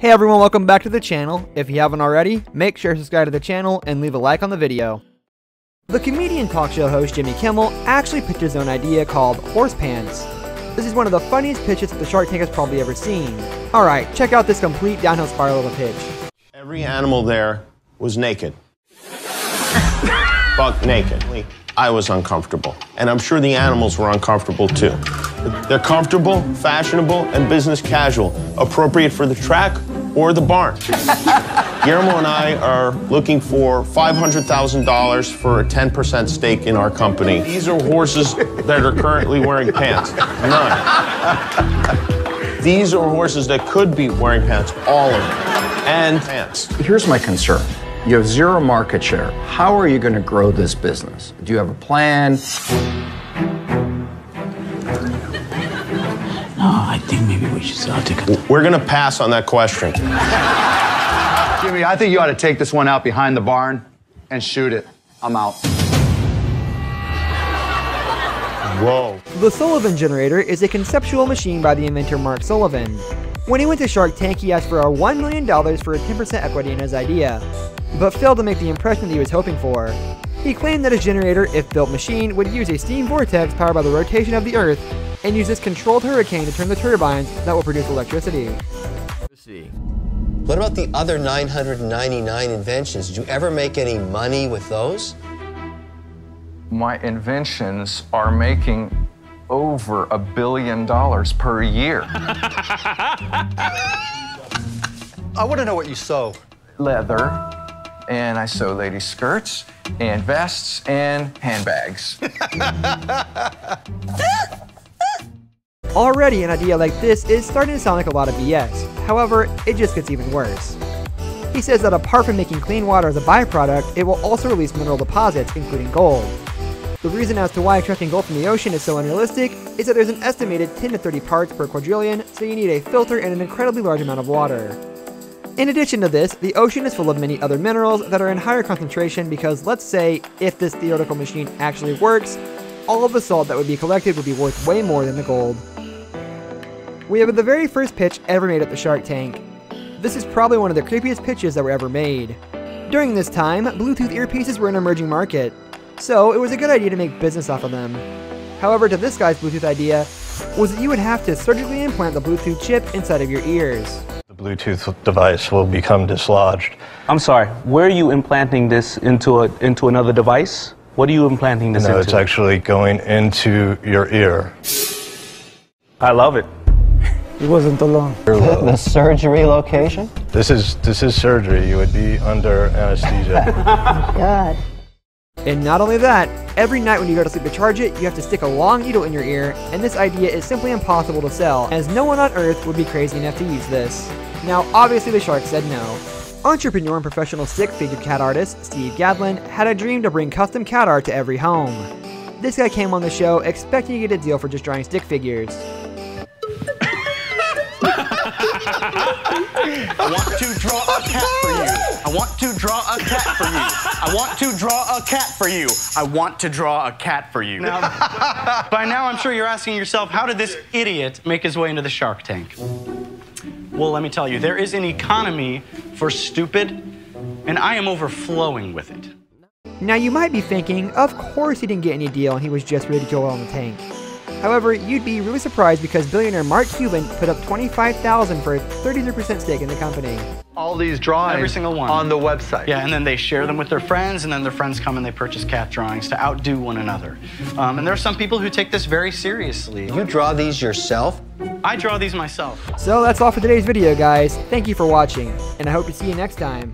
Hey everyone, welcome back to the channel. If you haven't already, make sure to subscribe to the channel and leave a like on the video. The comedian talk show host Jimmy Kimmel actually pitched his own idea called Horse Pants. This is one of the funniest pitches that the Shark Tank has probably ever seen. Alright, check out this complete downhill spiral of a pitch. Every animal there was naked. Buck naked. I was uncomfortable. And I'm sure the animals were uncomfortable too. They're comfortable, fashionable, and business casual, appropriate for the track or the barn. Guillermo and I are looking for $500,000 for a 10% stake in our company. These are horses that are currently wearing pants. None. These are horses that could be wearing pants, all of them. And pants. Here's my concern. You have zero market share. How are you going to grow this business? Do you have a plan? No, I think maybe we should start to. We're going to pass on that question. Jimmy, I think you ought to take this one out behind the barn and shoot it. I'm out. Whoa. The Sullivan generator is a conceptual machine by the inventor Mark Sullivan. When he went to Shark Tank, he asked for a $1 million for a 10% equity in his idea, but failed to make the impression that he was hoping for. He claimed that his generator, if built machine, would use a steam vortex powered by the rotation of the Earth and use this controlled hurricane to turn the turbines that will produce electricity. What about the other 999 inventions? Did you ever make any money with those? My inventions are making over a billion dollars per year. I want to know what you sew. Leather, and I sew ladies' skirts, and vests, and handbags. Already, an idea like this is starting to sound like a lot of BS. However, it just gets even worse. He says that apart from making clean water as a byproduct, it will also release mineral deposits, including gold. The reason as to why extracting gold from the ocean is so unrealistic is that there's an estimated 10 to 30 parts per quadrillion, so you need a filter and an incredibly large amount of water. In addition to this, the ocean is full of many other minerals that are in higher concentration because let's say, if this theoretical machine actually works, all of the salt that would be collected would be worth way more than the gold. We have the very first pitch ever made at the Shark Tank. This is probably one of the creepiest pitches that were ever made. During this time, Bluetooth earpieces were an emerging market, so it was a good idea to make business off of them. However, to this guy's Bluetooth idea was that you would have to surgically implant the Bluetooth chip inside of your ears. The Bluetooth device will become dislodged. I'm sorry. Where are you implanting this into a into another device? What are you implanting this No, into? No, it's actually going into your ear. I love it. The surgery location? This is this is surgery. You would be under anesthesia. God. And not only that, every night when you go to sleep to charge it, you have to stick a long needle in your ear, and this idea is simply impossible to sell, as no one on Earth would be crazy enough to use this. Now, obviously the shark said no. Entrepreneur and professional stick figure cat artist Steve Gadlin had a dream to bring custom cat art to every home. This guy came on the show expecting to get a deal for just drawing stick figures. I want to draw a cat for you. I want to draw a cat for you. I want to draw a cat for you. I want to draw a cat for you. Now, by now, I'm sure you're asking yourself, how did this idiot make his way into the Shark Tank? Well, let me tell you, there is an economy for stupid, and I am overflowing with it. Now you might be thinking, of course he didn't get any deal and he was just ready to go on the tank. However, you'd be really surprised because billionaire Mark Cuban put up 25000 for a 33% stake in the company. All these drawings Every single one. on the website. Yeah, and then they share them with their friends, and then their friends come and they purchase cat drawings to outdo one another. Um, and there are some people who take this very seriously. You draw these yourself? I draw these myself. So that's all for today's video guys, thank you for watching, and I hope to see you next time.